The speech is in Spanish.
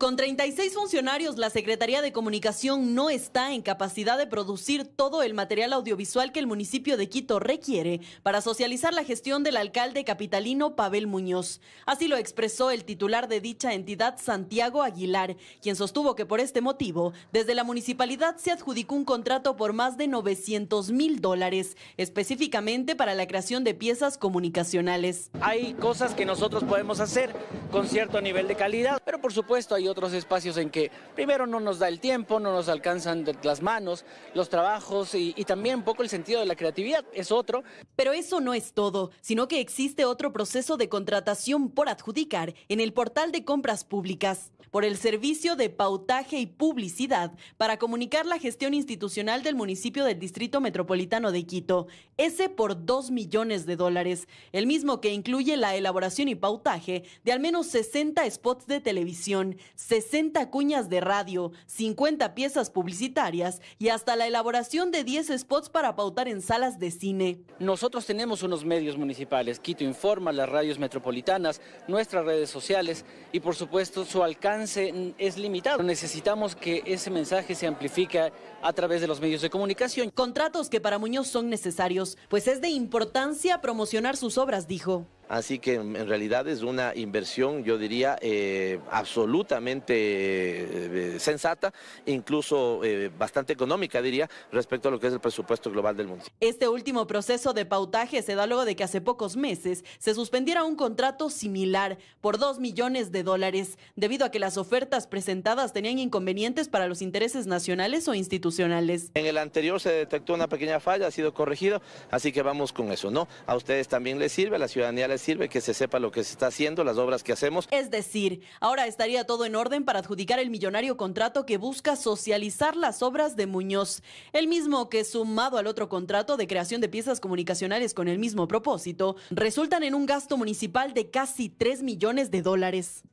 Con 36 funcionarios, la Secretaría de Comunicación no está en capacidad de producir todo el material audiovisual que el municipio de Quito requiere para socializar la gestión del alcalde capitalino Pavel Muñoz. Así lo expresó el titular de dicha entidad, Santiago Aguilar, quien sostuvo que por este motivo, desde la municipalidad se adjudicó un contrato por más de 900 mil dólares, específicamente para la creación de piezas comunicacionales. Hay cosas que nosotros podemos hacer con cierto nivel de calidad, pero por supuesto hay otros espacios en que primero no nos da el tiempo, no nos alcanzan las manos, los trabajos y, también un poco el sentido de la creatividad es otro. Pero eso no es todo, sino que existe otro proceso de contratación por adjudicar en el portal de compras públicas por el servicio de pautaje y publicidad para comunicar la gestión institucional del municipio del Distrito Metropolitano de Quito, ese por 2 millones de dólares, el mismo que incluye la elaboración y pautaje de al menos 60 spots de televisión, 60 cuñas de radio, 50 piezas publicitarias y hasta la elaboración de 10 spots para pautar en salas de cine. Nosotros tenemos unos medios municipales, Quito Informa, las radios metropolitanas, nuestras redes sociales y por supuesto su alcance es limitado. Necesitamos que ese mensaje se amplifique a través de los medios de comunicación. Contratos que para Muñoz son necesarios, pues es de importancia promocionar sus obras, dijo. Así que en realidad es una inversión, yo diría, eh, absolutamente eh, sensata, incluso eh, bastante económica, diría, respecto a lo que es el presupuesto global del municipio. Este último proceso de pautaje se da luego de que hace pocos meses se suspendiera un contrato similar por dos millones de dólares, debido a que las ofertas presentadas tenían inconvenientes para los intereses nacionales o institucionales. En el anterior se detectó una pequeña falla, ha sido corregido, así que vamos con eso, ¿no? A ustedes también les sirve, a la ciudadanía les sirve que se sepa lo que se está haciendo, las obras que hacemos. Es decir, ahora estaría todo en orden para adjudicar el millonario contrato que busca socializar las obras de Muñoz, el mismo que sumado al otro contrato de creación de piezas comunicacionales con el mismo propósito, resultan en un gasto municipal de casi 3 millones de dólares.